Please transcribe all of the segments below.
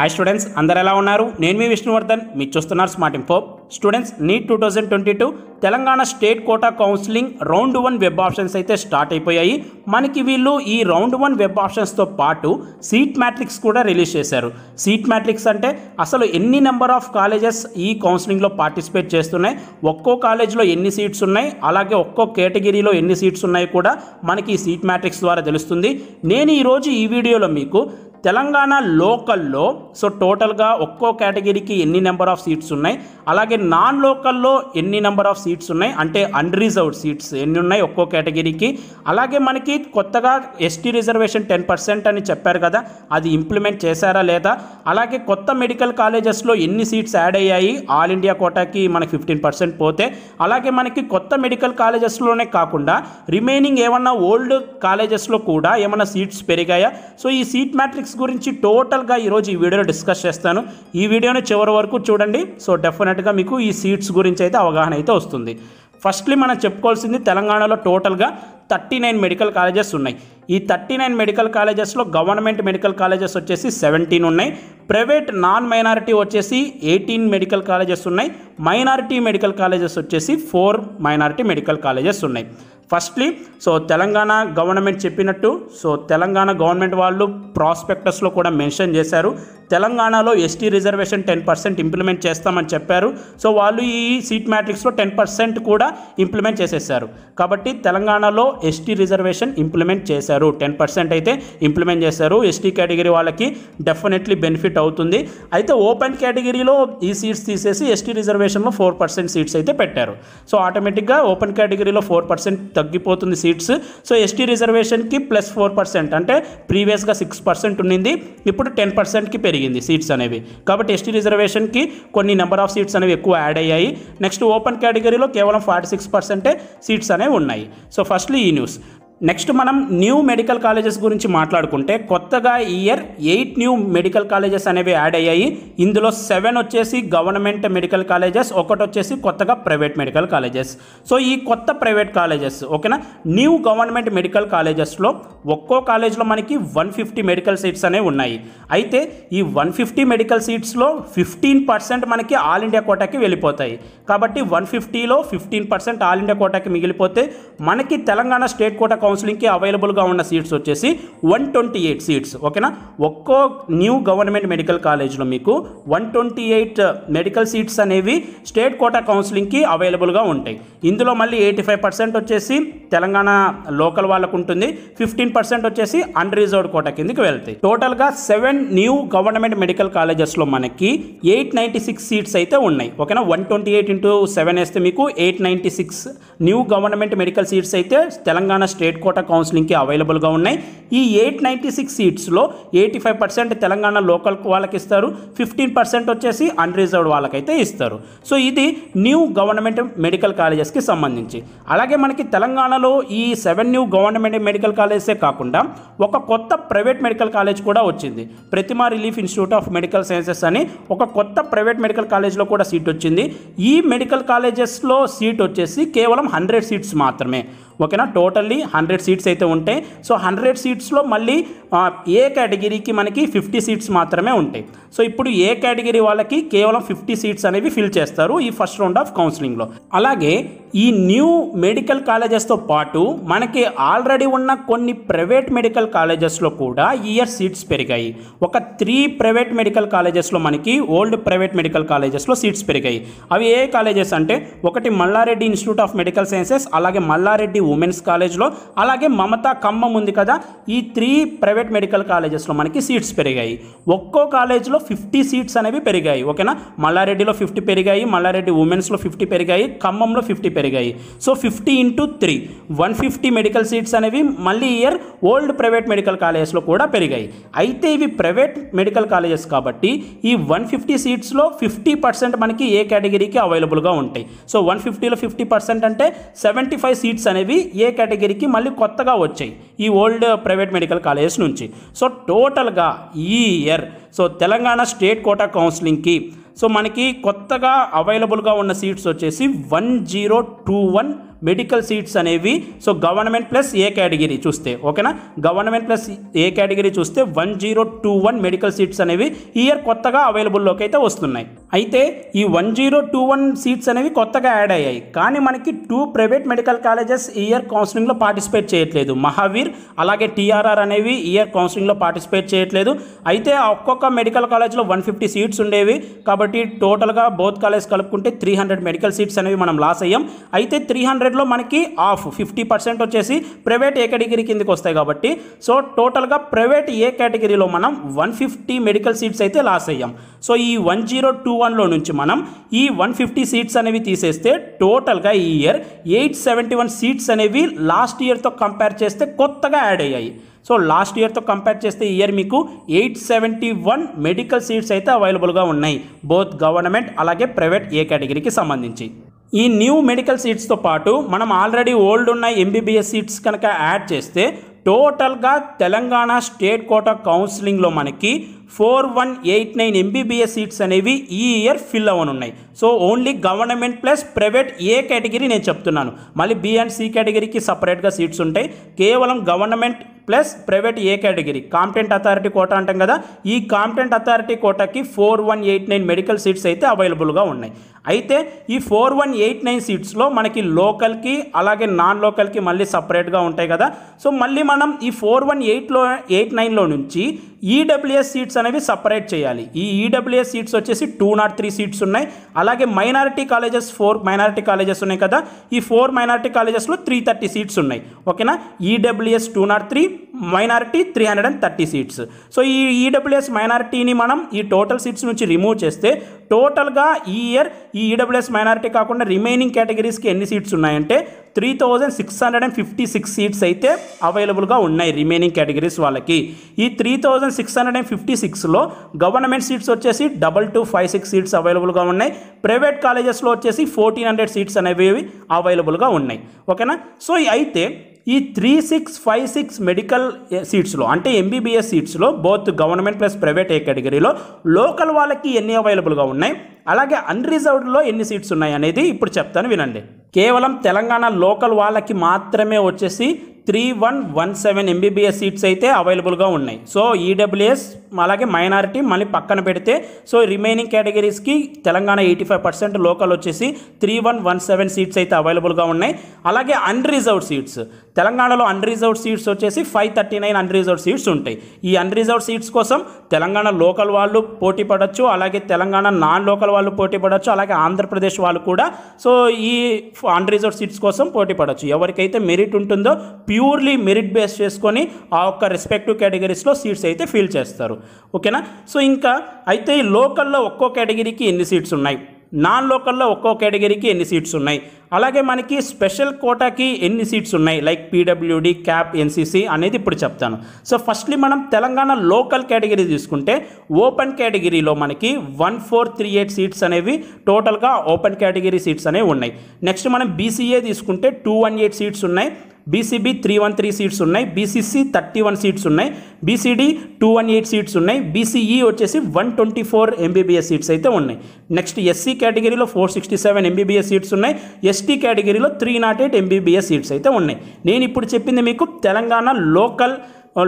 Hi students అందరు ఎలా ఉన్నారు? నేను మీ విష్ణువర్ధన్ మీరు చూస్తున్నారు smart info students NEET two thousand twenty two Telangana state quota counselling round one web options అయితే స్టార్ట్ అయిపోయాయి. మనకి వీళ్ళు ఈ రౌండ్ వన్ వెబ్ ఆప్షన్స్తో పాటు సీట్ మ్యాట్రిక్స్ కూడా రిలీజ్ చేశారు. సీట్ మ్యాట్రిక్స్ అంటే అసలు ఎన్ని నెంబర్ ఆఫ్ కాలేజెస్ ఈ కౌన్సిలింగ్లో పార్టిసిపేట్ చేస్తున్నాయి? ఒక్కో కాలేజ్లో ఎన్ని సీట్స్ ఉన్నాయి? అలాగే ఒక్కో కేటగిరీలో ఎన్ని సీట్స్ ఉన్నాయి కూడా మనకి ఈ సీట్ మ్యాట్రిక్స్ ద్వారా తెలుస్తుంది. నేను ఈరోజు ఈ వీడియోలో మీకు తెలంగాణ లోకల్లో సో టోటల్గా ఒక్కో కేటగిరీకి ఎన్ని నెంబర్ ఆఫ్ సీట్స్ ఉన్నాయి? అలాగే నాన్ లోకల్లో ఎన్ని నెంబర్ ఆఫ్ సీట్స్ ఉన్నాయి? అంటే అన్రిజర్వ్డ్ సీట్స్ ఎన్ని ఉన్నాయి ఒక్కో కేటగిరీకి? అలాగే మనకి కొత్తగా ఎస్టీ రిజర్వేషన్ టెన్ పర్సెంట్ అని చెప్పారు కదా అది ఇంప్లిమెంట్ చేశారా లేదా? అలాగే కొత్త మెడికల్ కాలేజెస్లో ఎన్ని సీట్స్ యాడ్ అయ్యాయి? ఆల్ ఇండియా కోటాకి మనకి ఫిఫ్టీన్ పర్సెంట్ పోతే అలాగే మనకి కొత్త మెడికల్ కాలేజెస్లోనే కాకుండా రిమైనింగ్ ఏమన్నా ఓల్డ్ కాలేజెస్లో కూడా ఏమన్నా సీట్స్ పెరిగాయా? సో ఈ సీట్ మ్యాట్రిక్స్ గురించి టోటల్గా ఈరోజు ఈ వీడియోలో డిస్కస్ చేస్తాను. ఈ వీడియోని చివరి వరకు చూడండి. సో డెఫినెట్గా మీకు ఈ సీట్స్ గురించి అయితే అవగాహన అయితే వస్తుంది. ఫస్ట్లీ మనం చెప్పుకోవాల్సింది తెలంగాణలో టోటల్గా థర్టీ నైన్ మెడికల్ కాలేజెస్ ఉన్నాయి. ఈ థర్టీ నైన్ మెడికల్ కాలేజెస్లో గవర్నమెంట్ మెడికల్ కాలేజెస్ వచ్చేసి సెవెంటీన్ ఉన్నాయి. ప్రైవేట్ నాన్ మైనారిటీ వచ్చేసి ఎయిటీన్ మెడికల్ కాలేజెస్ ఉన్నాయి. మైనారిటీ మెడికల్ కాలేజెస్ వచ్చేసి ఫోర్ మైనారిటీ మెడికల్ కాలేజెస్ ఉన్నాయి. ఫస్ట్లీ సో తెలంగాణ గవర్నమెంట్ చెప్పినట్టు సో తెలంగాణ గవర్నమెంట్ వాళ్ళు ప్రాస్పెక్టస్లో కూడా మెన్షన్ చేశారు. తెలంగాణలో ST reservation ten percent implement చేస్తామని చెప్పారు. సో వాళ్ళు ఈ సీట్ మ్యాట్రిక్స్లో టెన్ పర్సెంట్ కూడా ఇంప్లిమెంట్ చేసేసారు. కాబట్టి తెలంగాణలో ఎస్టీ రిజర్వేషన్ ఇంప్లిమెంట్ చేశారు. టెన్ పర్సెంట్ అయితే ఇంప్లిమెంట్ చేశారు. ఎస్టీ కేటగిరీ వాళ్ళకి డెఫినెట్లీ బెనిఫిట్ అవుతుంది. అయితే ఓపెన్ కేటగిరీలో ఈ సీట్స్ తీసేసి ఎస్టీ రిజర్వేషన్లో ఫోర్ పర్సెంట్ సీట్స్ అయితే పెట్టారు. సో ఆటోమేటిక్గా ఓపెన్ కేటగిరీలో ఫోర్ పర్సెంట్ తగ్గిపోతుంది సీట్స్. సో ఎస్టీ రిజర్వేషన్కి ప్లస్ ఫోర్ పర్సెంట్ అంటే ప్రీవియస్గా సిక్స్ పర్సెంట్ ఉండింది. ఇప్పుడు టెన్ పర్సెంట్కి పెరిగింది. సీట్స్ అనేవి. కాబట్టి ఎస్టీ రిజర్వేషన్కి కొన్ని నెంబర్ ఆఫ్ సీట్స్ అనేవి ఎక్కువ యాడ్ అయ్యాయి. నెక్స్ట్ ఓపెన్ కేటగిరీలో కేవలం ఫార్టీ సిక్స్ పర్సెంటే సీట్స్ అనేవి ఉన్నాయి. సో ఫస్ట్లీ ఈ న్యూస్ నెక్స్ట్ మనం న్యూ మెడికల్ కాలేజెస్ గురించి మాట్లాడుకుంటే కొత్తగా ఈ year eight new medical colleges అనేవి యాడ్ అయ్యాయి. ఇందులో సెవెన్ వచ్చేసి గవర్నమెంట్ మెడికల్ కాలేజెస్ ఒకటి వచ్చేసి కొత్తగా ప్రైవేట్ మెడికల్ కాలేజెస్ సో ఈ కొత్త ప్రైవేట్ కాలేజెస్ ఓకేనా న్యూ గవర్నమెంట్ మెడికల్ కాలేజెస్లో ఒక్కో కాలేజ్లో మనకి వన్ ఫిఫ్టీ మెడికల్ సీట్స్ అనేవి ఉన్నాయి. అయితే ఈ వన్ ఫిఫ్టీ మెడికల్ సీట్స్లో ఫిఫ్టీన్ పర్సెంట్ మనకి ఆల్ ఇండియా కోటాకి వెళ్ళిపోతాయి. కాబట్టి వన్ ఫిఫ్టీలో ఫిఫ్టీన్ పర్సెంట్ ఆల్ ఇండియా కోటాకి మిగిలిపోతే మనకి తెలంగాణ స్టేట్ కోటా కౌన్సిలింగ్కి అవైలబుల్గా ఉన్న సీట్స్ వచ్చేసి వన్ ట్వంటీ ఎయిట్ సీట్స్ ఓకేనా ఒక్కో న్యూ గవర్నమెంట్ మెడికల్ కాలేజ్లో మీకు one twenty eight medical seats అనేవి స్టేట్ కోటా కౌన్సిలింగ్కి అవైలబుల్గా ఉంటాయి. ఇందులో మళ్ళీ ఎయిటీ ఫైవ్ పర్సెంట్ వచ్చేసి తెలంగాణ లోకల్ వాళ్ళకు ఉంటుంది ఫిఫ్టీన్ పర్సెంట్ వచ్చేసి అన్రిజర్వ్డ్ కోటా కిందకి వెళ్తాయి. టోటల్గా సెవెన్ న్యూ గవర్నమెంట్ మెడికల్ కాలేజెస్లో మనకి ఎయిట్ నైంటీ సిక్స్ సీట్స్ అయితే ఉన్నాయి ఓకేనా one twenty eight into seven వేస్తే మీకు eight ninety six new government medical seats అయితే తెలంగాణ స్టేట్ కోటా కౌన్సిలింగ్కి అవైలబుల్గా ఉన్నాయి. ఈ eight ninety six సీట్స్లో eighty five percent Telangana local వాళ్ళకి ఇస్తారు ఫిఫ్టీన్ పర్సెంట్ వచ్చేసి అన్రిజర్వ్డ్ వాళ్ళకైతే ఇస్తారు. సో ఇది న్యూ గవర్నమెంట్ మెడికల్ కాలేజెస్కి సంబంధించి. అలాగే మనకి తెలంగాణలో ఈ సెవెన్ న్యూ గవర్నమెంట్ మెడికల్ కాలేజెసే కాకుండా ఒక కొత్త ప్రైవేట్ మెడికల్ కాలేజ్ కూడా వచ్చింది. Prathima relief institute of medical sciences అని ఒక కొత్త ప్రైవేట్ మెడికల్ కాలేజ్లో కూడా సీట్ వచ్చింది. ఈ మెడికల్ కాలేజెస్లో సీట్ వచ్చేసి కేవలం హండ్రెడ్ సీట్స్ మాత్రమే. ఓకేనా? టోటల్లీ హండ్రెడ్ సీట్స్ అయితే ఉంటాయి సో హండ్రెడ్ సీట్స్లో మళ్ళీ ఏ కేటగిరీకి మనకి ఫిఫ్టీ సీట్స్ మాత్రమే ఉంటాయి. సో ఇప్పుడు ఏ కేటగిరీ వాళ్ళకి కేవలం ఫిఫ్టీ సీట్స్ అనేవి ఫిల్ చేస్తారు ఈ ఫస్ట్ రౌండ్ ఆఫ్ కౌన్సిలింగ్లో అలాగే ఈ న్యూ మెడికల్ కాలేజెస్తో పాటు మనకి ఆల్రెడీ ఉన్న కొన్ని ప్రైవేట్ మెడికల్ కాలేజెస్లో కూడా ఇయర్ సీట్స్ పెరిగాయి. ఒక త్రీ ప్రైవేట్ మెడికల్ కాలేజెస్లో మనకి ఓల్డ్ ప్రైవేట్ మెడికల్ కాలేజెస్లో సీట్స్ పెరిగాయి. అవి ఏ కాలేజెస్ అంటే ఒకటి Malla Reddy institute of medical sciences అలాగే మల్లారెడ్డి ఉమెన్స్ కాలేజ్లో అలాగే మమతా ఖమ్మం ఉంది కదా ఈ త్రీ ప్రైవేట్ మెడికల్ కాలేజెస్లో మనకి సీట్స్ పెరిగాయి. ఒక్కో కాలేజ్లో ఫిఫ్టీ సీట్స్ అనేవి పెరిగాయి ఓకేనా? మల్లారెడ్డిలో ఫిఫ్టీ పెరిగాయి మల్లారెడ్డి ఉమెన్స్లో ఫిఫ్టీ పెరిగాయి ఖమ్మంలో ఫిఫ్టీ పెరిగాయి. So fifty into three one fifty medical seats అనేవి మళ్ళీ ఇయర్ ఓల్డ్ ప్రైవేట్ మెడికల్ కాలేజెస్లో కూడా పెరిగాయి. అయితే ఇవి ప్రైవేట్ మెడికల్ కాలేజెస్ కాబట్టి ఈ వన్ ఫిఫ్టీ సీట్స్లో ఫిఫ్టీ పర్సెంట్ మనకి ఏ కేటగిరీకి అవైలబుల్గా ఉంటాయి. సో వన్ ఫిఫ్టీలో ఫిఫ్టీ పర్సెంట్ అంటే సెవెంటీ ఫైవ్ సీట్స్ అనేవి ఏ కేటగిరీకి మళ్ళీ కొత్తగా వచ్చాయి ఈ ఓల్డ్ ప్రైవేట్ మెడికల్ కాలేజెస్ నుంచి. సో టోటల్గా ఈ year so Telangana state quota కౌన్సిలింగ్కి so మనకి కొత్తగా అవైలబుల్గా ఉన్న సీట్స్ వచ్చేసి one zero two one medical seats అనేవి so government plus A category చూస్తే ఓకేనా గవర్నమెంట్ ప్లస్ ఏ కేటగిరీ చూస్తే one zero two one medical seats అనేవి ఇయర్ కొత్తగా అవైలబుల్లోకి అయితే వస్తున్నాయి. అయితే ఈ one zero two one seats అనేవి కొత్తగా యాడ్ అయ్యాయి. కానీ మనకి two private medical colleges year కౌన్సిలింగ్లో పార్టిసిపేట్ చేయట్లేదు. మహావీర్ అలాగే టీఆర్ఆర్ అనేవి ఇయర్ కౌన్సిలింగ్లో పార్టిసిపేట్ చేయట్లేదు. అయితే ఒక్కొక్క మెడికల్ కాలేజ్లో వన్ ఫిఫ్టీ సీట్స్ ఉండేవి. కాబట్టి టోటల్గా బోత్ కాలేజ్ కలుపుకుంటే త్రీ హండ్రెడ్ మెడికల్ సీట్స్ అనేవి మనం లాస్ అయ్యాం. అయితే త్రీ హండ్రెడ్లో మనకి ఆఫ్ ఫిఫ్టీ పర్సెంట్ వచ్చేసి ప్రైవేట్ ఏ కేటగిరీ కిందకి వస్తాయి కాబట్టి సో టోటల్గా ప్రైవేట్ ఏ కేటగిరీలో మనం వన్ ఫిఫ్టీ మెడికల్ సీట్స్ అయితే లాస్ అయ్యాం. సో ఈ వన్ జీరో టూ వన్లో నుంచి మనం ఈ వన్ ఫిఫ్టీ సీట్స్ అనేవి తీసేస్తే టోటల్గా ఈ year eight seventy one seats అనేవి లాస్ట్ ఇయర్తో కంపేర్ చేస్తే కొత్తగా యాడ్ అయ్యాయి. సో లాస్ట్ ఇయర్తో కంపేర్ చేస్తే ఈ ఇయర్ మీకు eight seventy one medical seats అయితే అవైలబుల్గా ఉన్నాయి. బోత్ గవర్నమెంట్ అలాగే ప్రైవేట్ ఏ కేటగిరీకి సంబంధించి. ఈ న్యూ మెడికల్ సీట్స్తో పాటు మనం ఆల్రెడీ ఓల్డ్ ఉన్న ఎంబీబీఎస్ సీట్స్ కనుక యాడ్ చేస్తే టోటల్గా తెలంగాణ స్టేట్ కోటా కౌన్సిలింగ్లో మనకి four one eight nine MBBS seats అనేవి ఈ year fill అవ్వనున్నాయి. So only government plus private A category నేను చెప్తున్నాను. మళ్ళీ బి అండ్ సి కేటగిరీకి సపరేట్గా సీట్స్ ఉంటాయి. కేవలం government plus private A category. Competent authority quota అంటాం కదా ఈ competent authority కోటాకి four one eight nine medical seats అయితే అవైలబుల్గా ఉన్నాయి. అయితే ఈ ఫోర్ వన్ ఎయిట్ నైన్ సీట్స్లో మనకి లోకల్కి అలాగే నాన్ లోకల్కి మళ్ళీ సపరేట్గా ఉంటాయి కదా. సో మళ్ళీ మనం ఈ ఫోర్ వన్ ఎయిట్లో ఎయిట్ నైన్లో నుంచి ఈడబ్ల్యూఎస్ సీట్స్ అనేవి సపరేట్ చేయాలి. ఈ ఈడబ్ల్యూఎస్ సీట్స్ వచ్చేసి టూ నాట్ త్రీ సీట్స్ ఉన్నాయి. అలాగే minority colleges four minority colleges ఉన్నాయి కదా. ఈ ఫోర్ మైనారిటీ కాలేజెస్లో త్రీ థర్టీ సీట్స్ ఉన్నాయి. ఓకేనా EWS two not three minority three hundred and thirty seats so ఈ ఈడబ్ల్యూఎస్ మైనారిటీని మనం ఈ టోటల్ సీట్స్ నుంచి రిమూవ్ చేస్తే టోటల్గా ఈ ఇయర్ ఈ ఈడబ్ల్యూఎస్ మైనారిటీ కాకుండా రిమైనింగ్ కేటగిరీస్కి ఎన్ని సీట్స్ ఉన్నాయంటే three thousand six hundred and fifty six seats అయితే అవైలబుల్గా ఉన్నాయి రిమైనింగ్ కేటగిరీస్ వాళ్ళకి. ఈ three thousand six hundred and fifty సిక్స్లో గవర్నమెంట్ సీట్స్ వచ్చేసి double two five six seats అవైలబుల్గా ఉన్నాయి. ప్రైవేట్ కాలేజెస్లో వచ్చేసి ఫోర్టీన్ హండ్రెడ్ సీట్స్ అనేవి అవైలబుల్గా ఉన్నాయి. ఓకేనా సో అయితే ఈ three six five six medical సీట్స్లో అంటే MBBS సీట్స్లో both government plus private A కేటగిరీలో లోకల్ వాళ్ళకి ఎన్ని అవైలబుల్గా ఉన్నాయి అలాగే అన్రిజర్వ్డ్లో ఎన్ని సీట్స్ ఉన్నాయి అనేది ఇప్పుడు చెప్తాను వినండి. కేవలం తెలంగాణ లోకల్ వాళ్ళకి మాత్రమే వచ్చేసి three one one seven MBBS seats అయితే అవైలబుల్గా ఉన్నాయి. సో ఈడబ్ల్యూఎస్ అలాగే మైనారిటీ మళ్ళీ పక్కన పెడితే so remaining కేటగిరీస్కి Telangana eighty five percent local వచ్చేసి three one one seven seats అయితే అవైలబుల్గా ఉన్నాయి. అలాగే అన్రిజర్వ్డ్ సీట్స్ తెలంగాణలో అన్రిజర్వ్డ్ సీట్స్ వచ్చేసి five thirty nine unreserved seats ఉంటాయి. ఈ అన్రిజర్వ్డ్ సీట్స్ కోసం తెలంగాణ లోకల్ వాళ్ళు పోటీ పడవచ్చు అలాగే తెలంగాణ నాన్ లోకల్ వాళ్ళు పోటీ పడవచ్చు అలాగే ఆంధ్రప్రదేశ్ వాళ్ళు కూడా సో ఈ అన్రిజర్వ్డ్ సీట్స్ కోసం పోటీ పడవచ్చు ఎవరికైతే మెరిట్ ఉంటుందో ప్యూర్లీ మెరిట్ బేస్ చేసుకొని ఆ ఒక్క రెస్పెక్టివ్ కేటగిరీస్లో సీట్స్ అయితే ఫిల్ చేస్తారు. ఓకేనా? సో ఇంకా అయితే ఈ లోకల్లో ఒక్కో కేటగిరీకి ఎన్ని సీట్స్ ఉన్నాయి? నాన్ లోకల్లో ఒక్కో కేటగిరీకి ఎన్ని సీట్స్ ఉన్నాయి? అలాగే మనకి స్పెషల్ కోటాకి ఎన్ని సీట్స్ ఉన్నాయి? లైక్ పీడబ్ల్యూడి క్యాప్ ఎన్సీసీ అనేది ఇప్పుడు చెప్తాను. సో ఫస్ట్లీ మనం తెలంగాణ లోకల్ కేటగిరీ తీసుకుంటే ఓపెన్ కేటగిరీలో మనకి one four three eight seats అనేవి టోటల్గా ఓపెన్ కేటగిరీ సీట్స్ అనేవి ఉన్నాయి. నెక్స్ట్ మనం బీసీఏ తీసుకుంటే టూ వన్ ఎయిట్ సీట్స్ ఉన్నాయి. BCB three one three seats ఉన్నాయి. బీసీసీ థర్టీ వన్ సీట్స్ ఉన్నాయి. BCD two one eight seats ఉన్నాయి. బీసీఈ వచ్చేసి one twenty four MBBS seats అయితే ఉన్నాయి. నెక్స్ట్ ఎస్సీ కేటగిరీలో four sixty seven MBBS seats ఉన్నాయి. ST కేటగిరీలో three not eight MBBS seats అయితే ఉన్నాయి. నేను ఇప్పుడు చెప్పింది మీకు తెలంగాణ లోకల్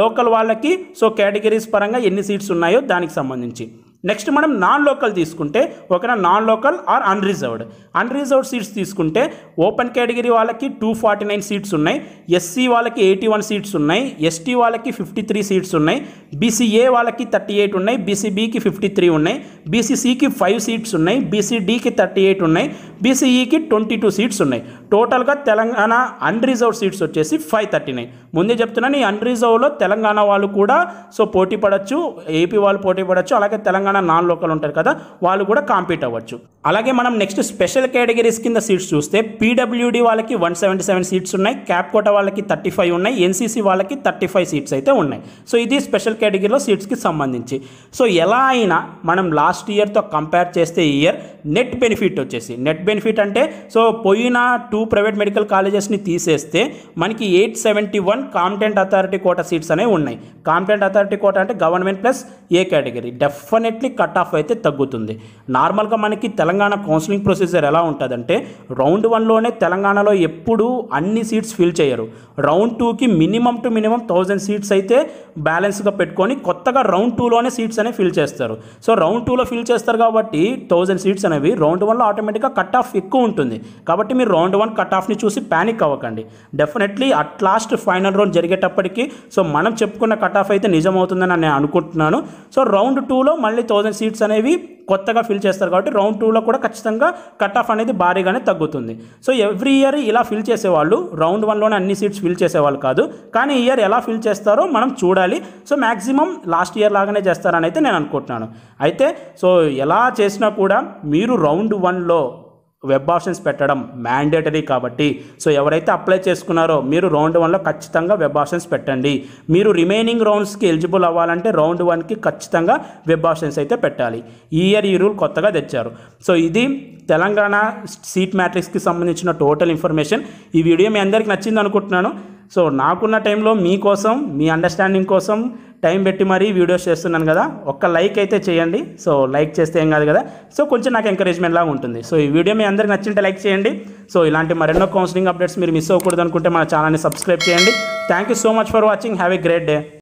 లోకల్ వాళ్ళకి సో కేటగిరీస్ పరంగా ఎన్ని సీట్స్ ఉన్నాయో దానికి సంబంధించి. నెక్స్ట్ మనం నాన్ లోకల్ తీసుకుంటే ఒకనా non local or unreserved unreserved seats తీసుకుంటే ఓపెన్ కేటగిరీ వాళ్ళకి టూ ఫార్టీ నైన్ సీట్స్ ఉన్నాయి ఎస్సీ వాళ్ళకి ఎయిటీ వన్ సీట్స్ ఉన్నాయి ఎస్టీ వాళ్ళకి ఫిఫ్టీ త్రీ సీట్స్ ఉన్నాయి బీసీఏ వాళ్ళకి థర్టీ ఎయిట్ ఉన్నాయి బీసీబీకి ఫిఫ్టీ త్రీ ఉన్నాయి బీసీసీకి ఫైవ్ సీట్స్ ఉన్నాయి బీసీడీకి థర్టీ ఎయిట్ ఉన్నాయి బీసీఈకి ట్వంటీ టూ సీట్స్ ఉన్నాయి. టోటల్గా తెలంగాణ అన్రిజర్వ్డ్ సీట్స్ వచ్చేసి ఫైవ్ థర్టీ నైన్ ముందే చెప్తున్నాను ఈ అన్రిజర్వ్లో తెలంగాణ వాళ్ళు కూడా సో పోటీ పడవచ్చు ఏపీ వాళ్ళు పోటీ పడవచ్చు అలాగే తెలంగాణ నాన్ లోకల్ ఉంటారు కదా వాళ్ళు కూడా కాంపీట్ అవ్వచ్చు. అలాగే మనం నెక్స్ట్ స్పెషల్ కేటగిరీస్ కింద సీట్స్ చూస్తే పీడబ్ల్యూడి వాళ్ళకి వన్ సెవెంటీ సెవెన్ సీట్స్ ఉన్నాయి క్యాప్ కోట వాళ్ళకి థర్టీ ఫైవ్ ఉన్నాయి ఎన్సీసీ వాళ్ళకి థర్టీ ఫైవ్ సీట్స్ అయితే ఉన్నాయి. సో ఇది స్పెషల్ కేటగిరీలో సీట్స్కి సంబంధించి. సో ఎలా అయినా మనం లాస్ట్ ఇయర్తో కంపేర్ చేస్తే ఈ ఇయర్ నెట్ బెనిఫిట్ వచ్చేసి నెట్ బెనిఫిట్ అంటే సో పోయిన టూ ప్రైవేట్ మెడికల్ కాలేజెస్ని తీసేస్తే మనకి eight seventy one competent authority quota seats అనేవి ఉన్నాయి. కాంపిటెంట్ అథారిటీ కోట అంటే government plus A category definitely cut off అయితే తగ్గుతుంది. నార్మల్గా మనకి తెలంగాణ తెలంగాణ కౌన్సిలింగ్ ప్రొసీజర్ ఎలా ఉంటుందంటే రౌండ్ వన్లోనే తెలంగాణలో ఎప్పుడూ అన్ని సీట్స్ ఫిల్ చేయరు. రౌండ్ టూకి minimum two minimum thousand seats అయితే బ్యాలెన్స్గా పెట్టుకొని కొత్తగా రౌండ్ టూలోనే సీట్స్ అనేవి ఫిల్ చేస్తారు. సో రౌండ్ టూలో ఫిల్ చేస్తారు కాబట్టి థౌజండ్ సీట్స్ అనేవి రౌండ్ వన్లో ఆటోమేటిక్గా కట్ ఆఫ్ ఎక్కువ ఉంటుంది. కాబట్టి మీరు రౌండ్ వన్ కట్ ఆఫ్ని చూసి ప్యానిక్ అవ్వకండి. Definitely at last final round జరిగేటప్పటికి so మనం చెప్పుకున్న కట్ ఆఫ్ అయితే నిజమవుతుందని నేను అనుకుంటున్నాను. సో రౌండ్ టూలో మళ్ళీ థౌజండ్ సీట్స్ అనేవి కొత్తగా ఫిల్ చేస్తారు కాబట్టి రౌండ్ టూలో కూడా ఖచ్చితంగా కట్ ఆఫ్ అనేది భారీగానే తగ్గుతుంది. సో ఎవ్రీ ఇయర్ ఇలా ఫిల్ చేసేవాళ్ళు రౌండ్ వన్లోనే అన్ని సీట్స్ ఫిల్ చేసేవాళ్ళు కాదు. కానీ ఇయర్ ఎలా ఫిల్ చేస్తారో మనం చూడాలి. సో మ్యాక్సిమం లాస్ట్ ఇయర్ లాగానే చేస్తారని అయితే నేను అనుకుంటున్నాను. అయితే సో ఎలా చేసినా కూడా మీరు రౌండ్ వన్లో వెబ్ ఆప్షన్స్ పెట్టడం మ్యాండేటరీ కాబట్టి. సో ఎవరైతే అప్లై చేసుకున్నారో మీరు రౌండ్ వన్లో ఖచ్చితంగా వెబ్ ఆప్షన్స్ పెట్టండి. మీరు రిమైనింగ్ రౌండ్స్కి ఎలిజిబుల్ అవ్వాలంటే రౌండ్ వన్కి ఖచ్చితంగా వెబ్ ఆప్షన్స్ అయితే పెట్టాలి. ఈ ఇయర్ ఈ రూల్ కొత్తగా తెచ్చారు. సో ఇది తెలంగాణ సీట్ మ్యాట్రిక్స్కి సంబంధించిన టోటల్ ఇన్ఫర్మేషన్ ఈ వీడియో మీ అందరికి నచ్చింది అనుకుంటున్నాను. సో నాకున్న టైంలో మీకోసం మీ అండర్స్టాండింగ్ కోసం టైం పెట్టి మరీ వీడియోస్ చేస్తున్నాను కదా ఒక్క లైక్ అయితే చేయండి. సో లైక్ చేస్తే ఏం కాదు కదా. సో కొంచెం నాకు ఎంకరేజ్మెంట్ లాగా ఉంటుంది. సో ఈ వీడియో మీ అందరికి నచ్చింటే లైక్ చేయండి. సో ఇలాంటి మరెన్నో కౌన్సిలింగ్ అప్డేట్స్ మీరు మిస్ అవ్వకూడదు అనుకుంటే మన ఛానల్ని సబ్స్క్రైబ్ చేయండి. Thank you so much for watching have a great day